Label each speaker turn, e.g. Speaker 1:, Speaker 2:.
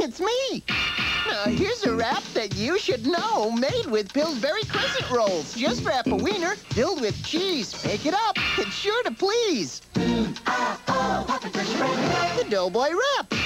Speaker 1: it's me. Now, here's a wrap that you should know, made with Pillsbury Crescent Rolls. Just wrap a wiener filled with cheese. Pick it up. It's sure to please. The Doughboy Wrap.